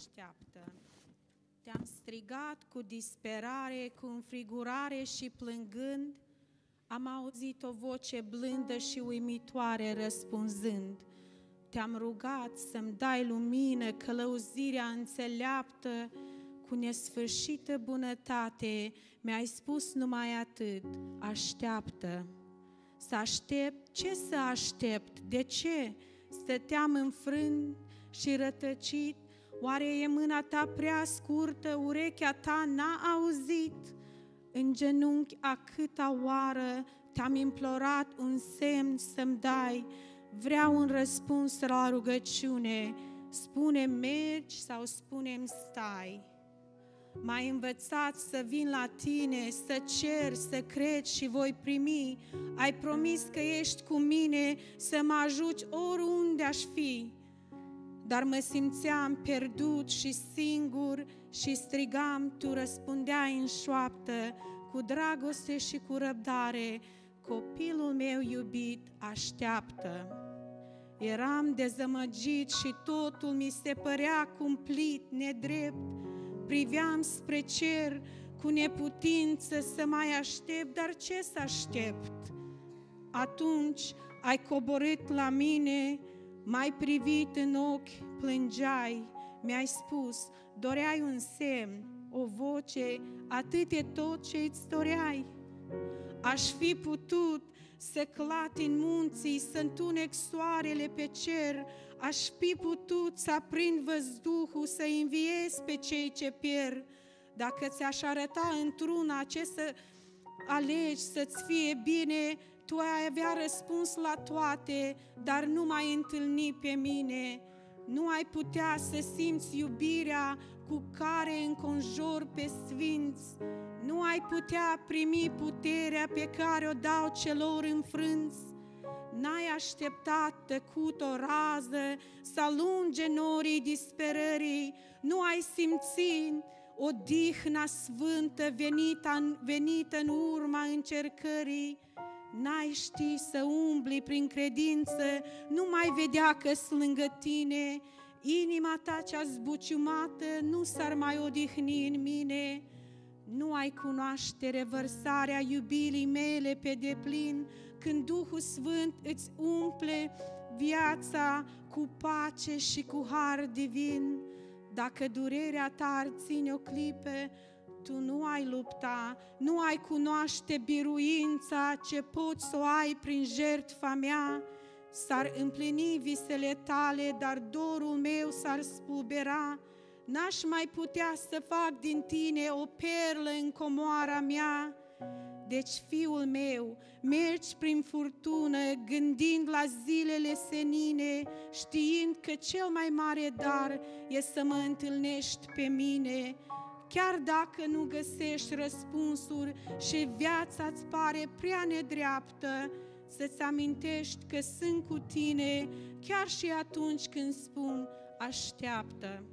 așteaptă. Te-am strigat cu disperare, cu înfrigurare și plângând, am auzit o voce blândă și uimitoare răspunzând. Te-am rugat să-mi dai lumină, călăuzirea înțeleaptă, cu nesfârșită bunătate, mi-ai spus numai atât, așteaptă. Să aștept? Ce să aștept? De ce? Stăteam înfrânt și rătăcit, oare e mâna ta prea scurtă, urechea ta n-a auzit? În genunchi a câta oară te-am implorat un semn să-mi dai, vreau un răspuns la rugăciune, spune mergi sau spune stai. M-ai învățat să vin la tine, să cer, să cred și voi primi. Ai promis că ești cu mine, să mă ajuți oriunde aș fi. Dar mă simțeam pierdut și singur și strigam, tu răspundeai în șoaptă, cu dragoste și cu răbdare, copilul meu iubit așteaptă. Eram dezamăgit și totul mi se părea cumplit, nedrept. Priveam spre cer cu neputință să mai aștept, dar ce să aștept? Atunci ai coborât la mine, m-ai privit în ochi, plângeai, mi-ai spus, doreai un semn, o voce, atât e tot ce îți doreai. Aș fi putut să clatin munții, să întunec soarele pe cer, aș fi putut să aprind văzduhul, să înviez pe cei ce pierd. Dacă ți-aș arăta într-una ce să alegi să-ți fie bine, tu ai avea răspuns la toate, dar nu mai întâlni pe mine. Nu ai putea să simți iubirea cu care înconjor pe sfinți. Nu ai putea primi puterea pe care o dau celor înfrânți. N-ai așteptat tăcut o rază să alunge norii disperării. Nu ai simțit o dihna sfântă venită, venită în urma încercării. N-ai ști să umbli prin credință, nu mai vedea că lângă tine, inima ta cea zbuciumată nu s-ar mai odihni în mine, nu ai cunoaște revărsarea iubirii mele pe deplin, când Duhul Sfânt îți umple viața cu pace și cu har divin. Dacă durerea ta ar ține o clipă, tu nu ai lupta, nu ai cunoaște biruința ce poți să o ai prin jertfa mea, s-ar împlini visele tale, dar dorul meu s-ar spulbera, n-aș mai putea să fac din tine o perlă în comoara mea. Deci, fiul meu, mergi prin furtună, gândind la zilele senine, știind că cel mai mare dar e să mă întâlnești pe mine, chiar dacă nu găsești răspunsuri și viața îți pare prea nedreaptă, să-ți amintești că sunt cu tine chiar și atunci când spun așteaptă.